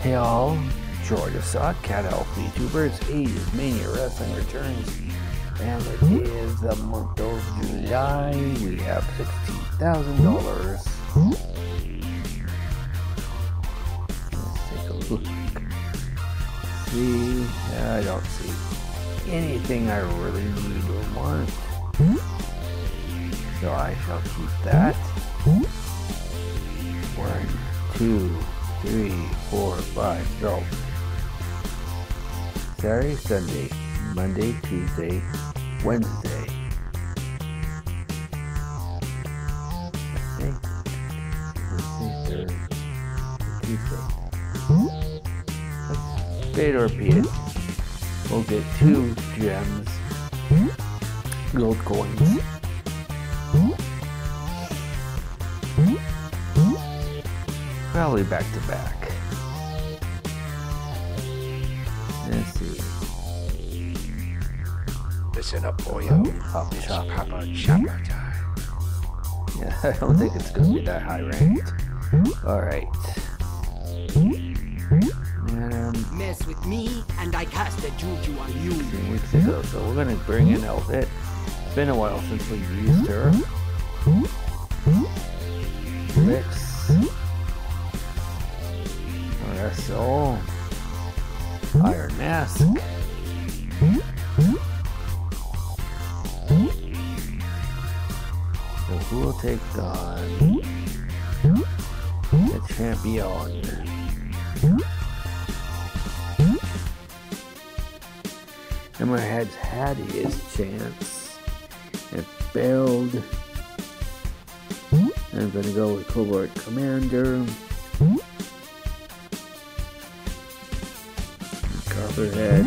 Hey all, Georgia Sock, Cat Elf YouTubers, 80s Mania Wrestling returns, and it hmm? is the month of July. We have $16,000. Hmm? Let's take a look. See, I don't see anything I really need or want. Hmm? So I shall keep that. One, two, three, four, five, go. Saturday, Sunday, Monday, Tuesday, Wednesday. Wednesday, Wednesday, Thursday, will get two gems, gold coins. Probably back to back. Let's see. Listen up, boyo. Pop shop. Papa Chopper time. Hmm? Yeah, I don't think it's gonna be that high ranked. Hmm? Hmm? Alright. And um Mess with me, and I cast a juju on you. weeks ago, so we're gonna bring in Elvit. It's been a while since we used her. Licks. RSO. Iron Mask. So who will take on the champion? Hammerhead's had his chance and failed. I'm gonna go with Covert Commander. Copperhead.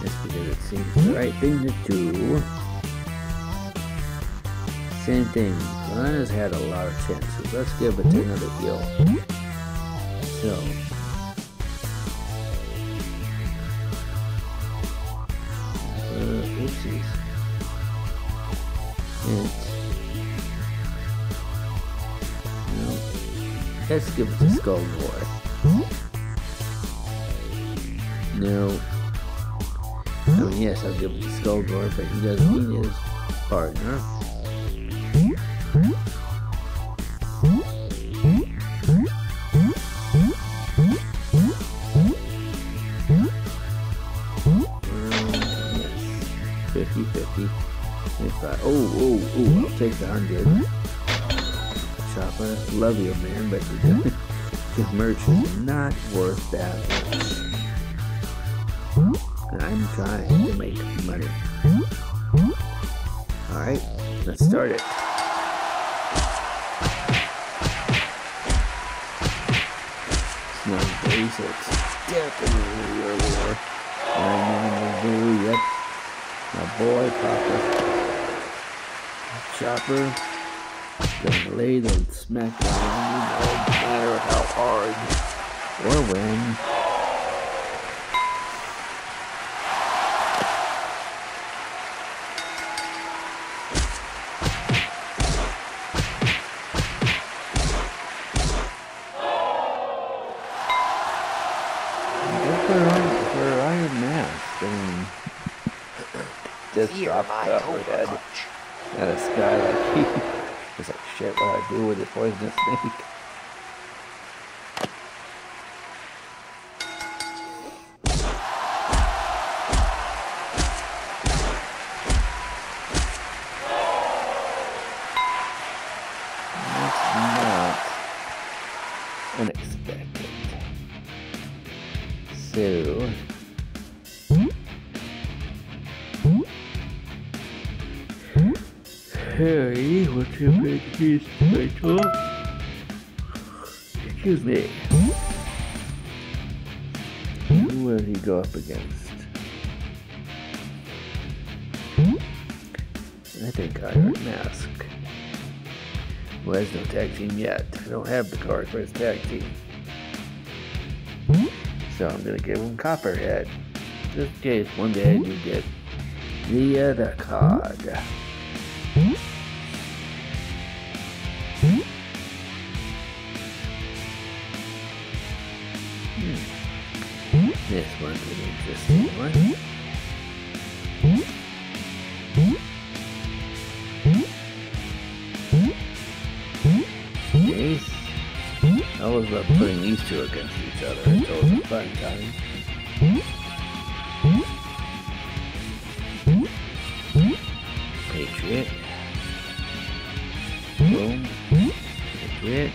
Just because it seems the right thing to do. Same thing. Lana's had a lot of chances. Let's give it to another heal. So. Uh, oopsies. And. No. Let's give it to Skull Boy. I mean, yes, I'll give it to Skull Boy, but he doesn't need his partner. Yes. 50 50. If I, oh, oh, oh, take the 100. Chopper, love you, man, but the merch is not worth that much. I'm trying to make money. Alright, let's start it. It's not base, it's definitely your war. Then we'll do, yep, my boy Papa. Chopper gonna lay the smack down no matter how hard or when. Fear drop my Copperhead overpunch. at a sky like he was like, shit, what do I do with this poisonous snake? Excuse me. Who will he go up against? I think Iron Mask. Well, there's no tag team yet. I don't have the card for his tag team. So I'm gonna give him Copperhead. Just in case one day I do get the other card. This one's an interesting one. Ace. I always love putting these two against each other. It's always a fun time. Patriot. Boom. Patriot.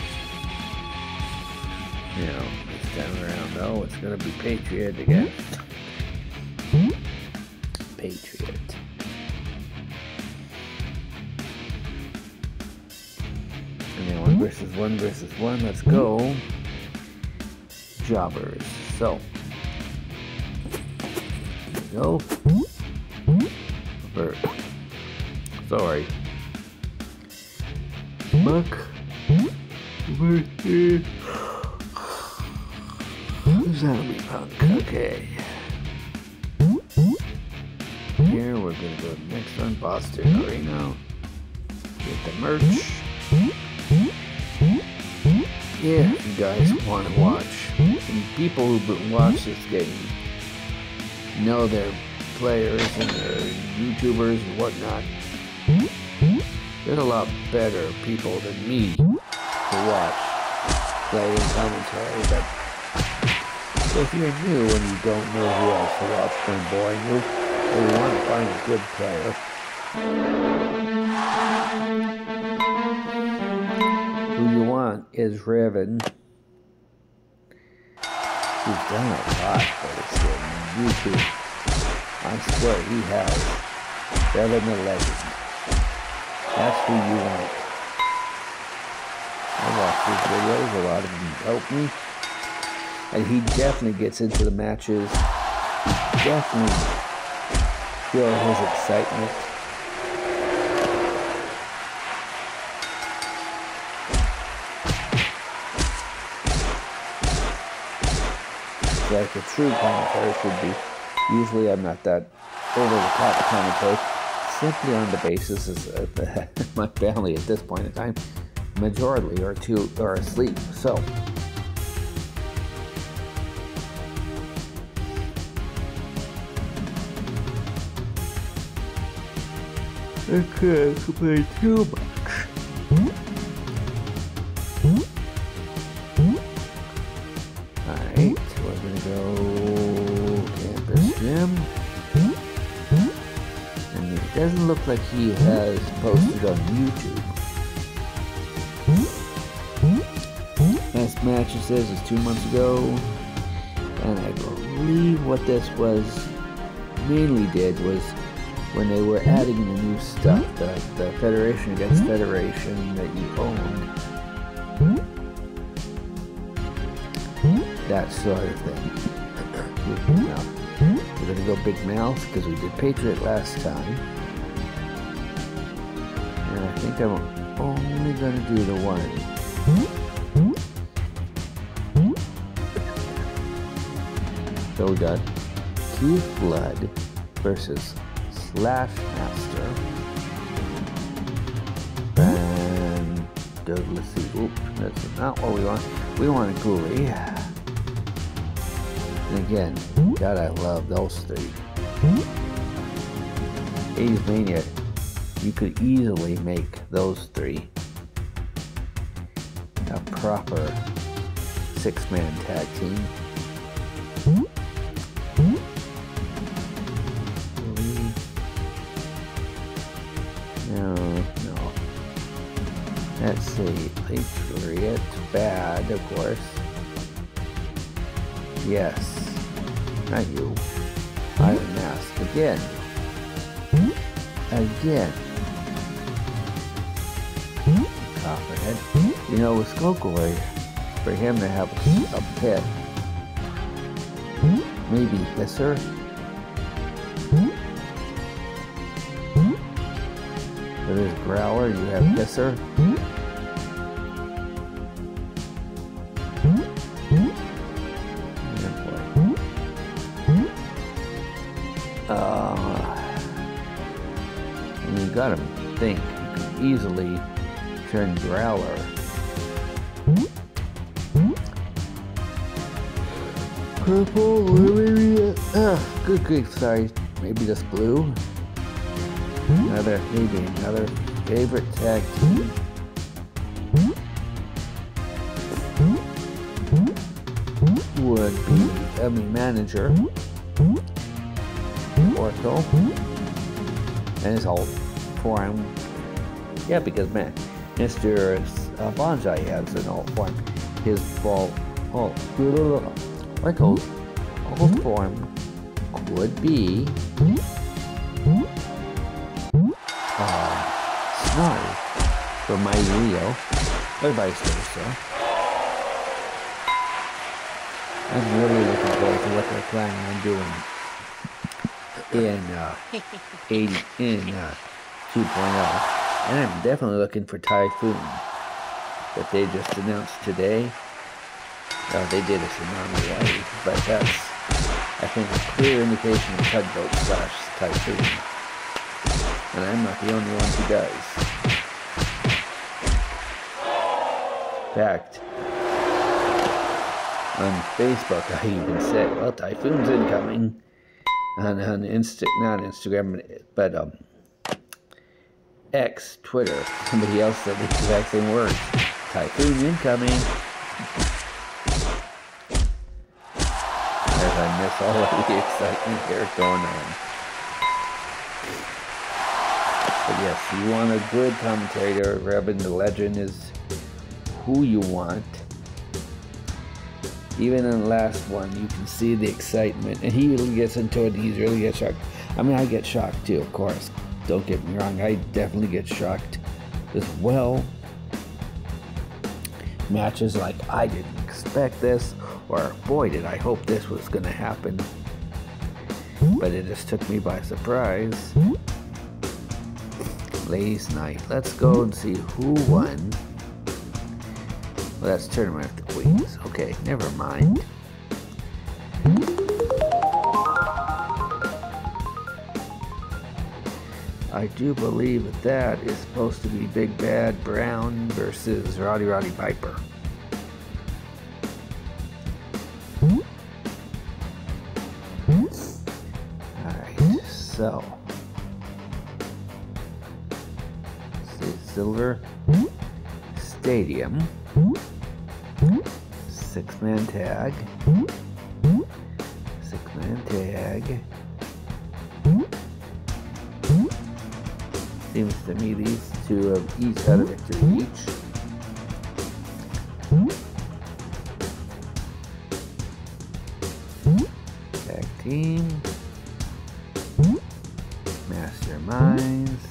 Now, time around, though, it's going to be Patriot against Patriot. And then one versus one versus one. Let's go. Jobbers. So. Go. Bird. Sorry. Buck. Versus. Zombie punk. Okay. Here we're gonna go next one, Boston Arena. Get the merch. Yeah, if you guys want to watch, and people who watch this game know their players and their YouTubers and whatnot. There's a lot better people than me to watch playing commentary, but if you're new and you don't know who else to watch from boring you, or you want to find a good player, who you want is Raven. He's done a lot for this game. YouTube. I swear he has. Raven the Legend. That's who you want. I watch his videos, a lot of them help me. And he definitely gets into the matches. Definitely feel his excitement. like a true commentary should be. Usually I'm not that over the top commentary, simply on the basis is uh, my family at this point in time, majority are too are asleep. So Okay, I play too much. Alright, we're gonna go campus gym. And it doesn't look like he has posted on YouTube. Last match it says is two months ago. And I believe what this was mainly did was when they were adding the new stuff, hmm? the, the Federation against hmm? Federation that you owned. Hmm? That sort of thing. Now, we're gonna go Big Mouth because we did Patriot last time. And I think I'm only gonna do the one. So we got Keith Blood versus Slash Master. And Douglas C. Oop, that's not what we want. We want a Ghoulie. And again, God, I love those three. 80s Mania, you could easily make those three a proper six-man tag team. See. Patriot. Bad, of course. Yes. Not you. Iron Mask. Hmm? Again. Hmm? Again. Hmm? Copperhead. You know, with Skullglory, for him to have a, pit, maybe Hisser. For this Growler, you have Hisser. Uh, easily turn Growler purple, maybe, uh, good grief, sorry, maybe just blue. Another, maybe another favorite tag team. Would be, I mean, manager, Orko, and his whole form. Yeah, because man, Mr. Uh, Bonsai has an alt form. His ball, oh, Orko's alt form would be uh, Snow from my Rio, or vice versa. I'm really looking forward to what they're planning on doing in uh, 80 in uh, 2.0, and I'm definitely looking for Typhoon that they just announced today. Uh, they did a tsunami wave, but that's I think a clear indication of tugboat slash typhoon, and I'm not the only one who does. In fact, on Facebook, I even said, "Well, typhoon's incoming." On on Insta, not Instagram, but um, X, Twitter. Somebody else said the exact same words: "Typhoon incoming." As I miss all of the excitement here going on. But yes, you want a good commentator. Raven the Legend is who you want. Even in the last one, you can see the excitement, and he really gets into it. He's really gets shocked. I mean, I get shocked too, of course. Don't get me wrong. I definitely get shocked as well. Matches like I didn't expect this, or boy, did I hope this was going to happen. But it just took me by surprise. Ladies' night. Let's go and see who won. Well, that's Tournament of the Queens. Okay, never mind. I do believe that that is supposed to be Big Bad Brown versus Roddy Roddy Piper. Alright, so. Silver Stadium. Six man tag. Seems to me these two have each had a victory each. Tag team. Masterminds.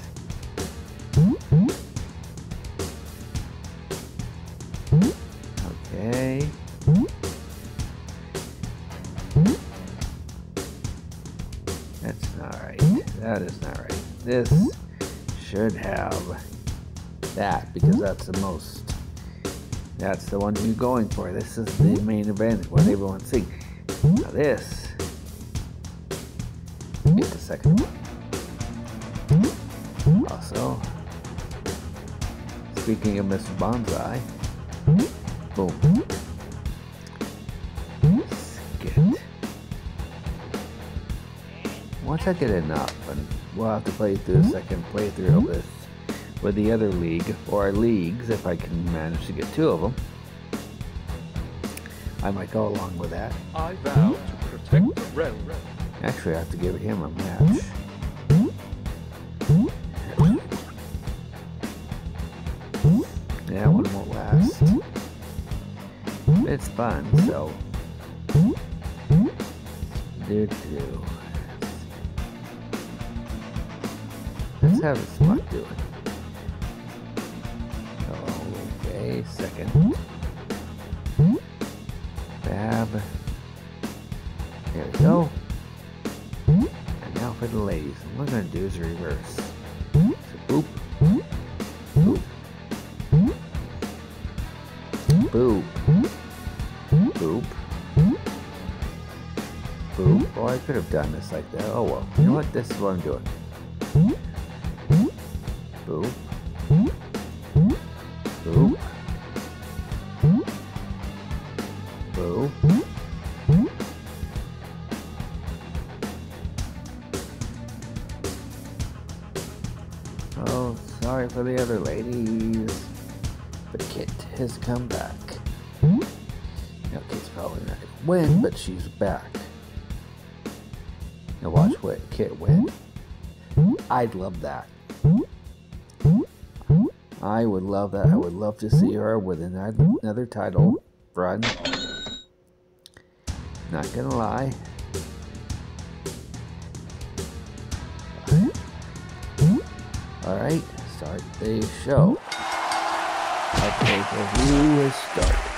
Okay. That's not right. That is not right. This the most. That's the one you're going for. This is the main event, what everyone's seeing. Now this is the second one. Also, speaking of Mr. Bonsai, boom. Skit. Once I get enough, and we'll have to play through the second playthrough of this with the other league, or leagues, if I can manage to get two of them. I might go along with that. I vow to protect the realm. Actually, I have to give him a match. Yeah, one won't last. It's fun, so. Do do. Let's have a spot do it. Okay, second. Fab. There we go. And now for the ladies. What we're gonna do is reverse. So boop. Boop. Boop. Boop. Boop. Oh, I could have done this like that. Oh well. You know what? This is what I'm doing. Come back. Now Kit's probably not gonna win, but she's back. Now watch what Kit win. I'd love that. I would love that. I would love to see her with another, another title run. Not gonna lie. Alright, start the show. Our pay-per-view has started.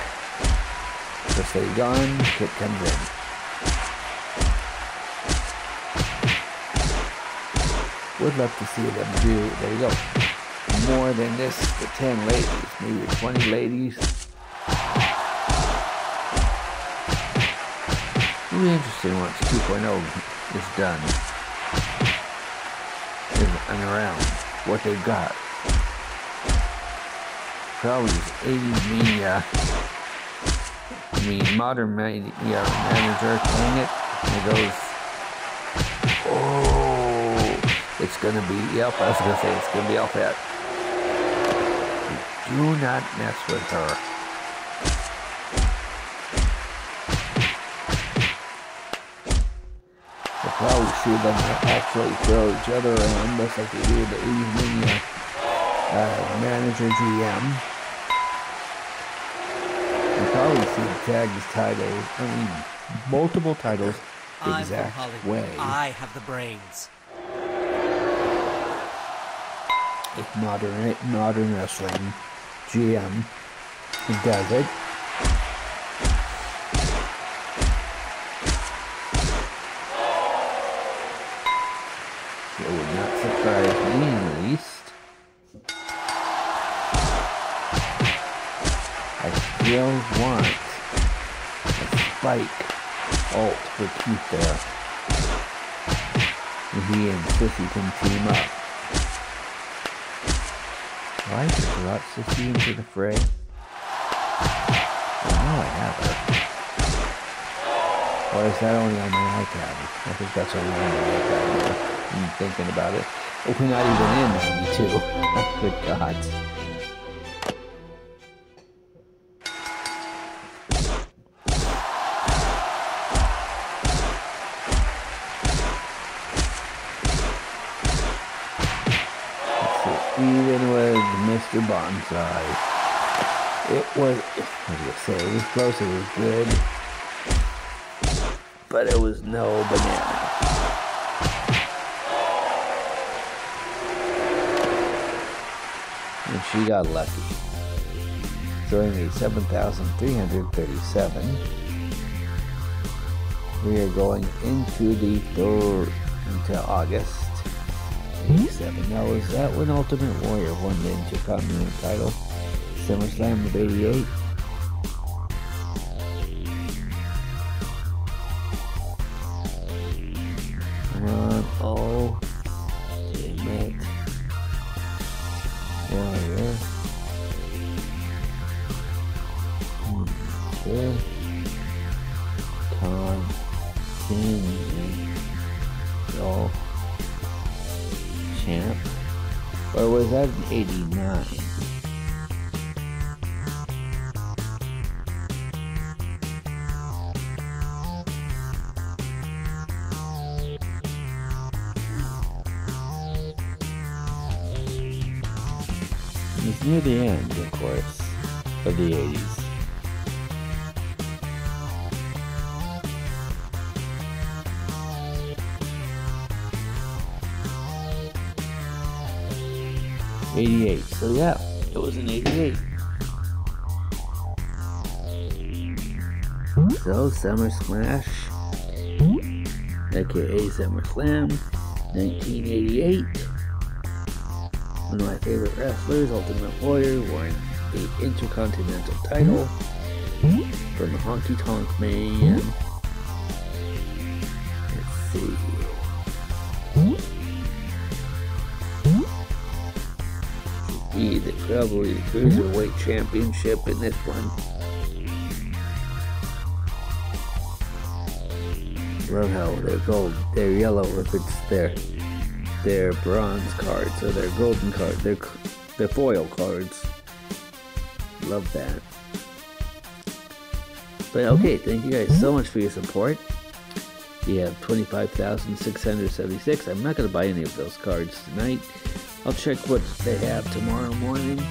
First they gone, Kit comes in. Would love to see them do, there you go, more than this, the 10 ladies, maybe 20 ladies. It'll be interesting once 2.0 is done. And around what they've got. Is 80s media. I mean, modern media manager playing it. It goes, oh, it's gonna be, yep, I was gonna say it's gonna be all that. Do not mess with her. We'll probably see them actually throw each other around just like they do the 80s media uh, manager GM. We'll probably see the tag titles, I mean, multiple titles the I'm exact Hollywood. way. I have the brains. If modern modern wrestling GM does. It I still want a spike ult for Keith there. And he and Sissy can team up. Why is brought Sissy into the fray? Oh, I know I have her. Or is that only on my iPad? I think that's only on my iPad. I'm thinking about it. Oh, we're not even in 92. Good God. Mr. Bonsai, it was, what did I say? It was close, it was good, but it was no banana. And she got lucky. Throwing me 7,337. We are going into the third, into August. 87. Now, is that when Ultimate Warrior won the Intercontinental title? SummerSlam of 88? Near the end, of course, of the 80s. Eighty-eight. So yeah, it was in eighty-eight. So Summer Smash, aka Summer Slam, 1988. One of my favorite wrestlers, Ultimate Warrior, won the Intercontinental title from the Honky Tonk Man. Let's see. The probably the cruiserweight championship in this one. Love how they're gold, they're yellow if it's their their bronze cards or their golden cards, their the foil cards. Love that. But mm-hmm. okay, thank you guys so much for your support. We have 25,676. I'm not going to buy any of those cards tonight. I'll check what they have tomorrow morning.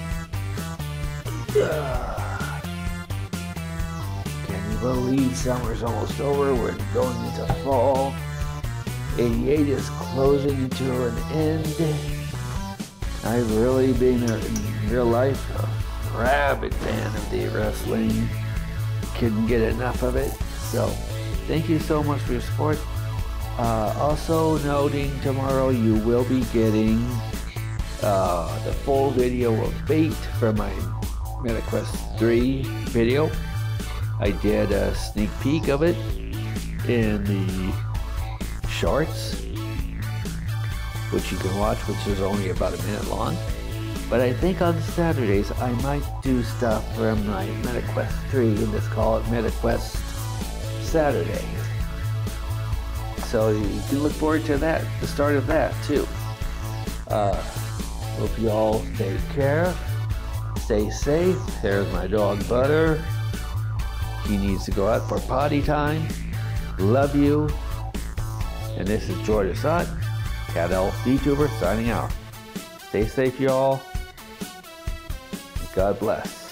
Can you believe summer's almost over? We're going into fall. 88 is closing to an end. I've really been, a, in real life, a rabid fan of the wrestling. Couldn't get enough of it. So, thank you so much for your support. Uh, also, noting tomorrow you will be getting uh, the full video of Bait for my MetaQuest 3 video. I did a sneak peek of it in the shorts, which you can watch, which is only about a minute long. But I think on Saturdays I might do stuff from my MetaQuest 3 and just call it MetaQuest Saturday. So you can look forward to that, the start of that too. Uh, hope you all take care, stay safe. There's my dog Butter. He needs to go out for potty time. Love you. And this is George Assad, Cat Elf VTuber signing out. Stay safe, y'all. God bless.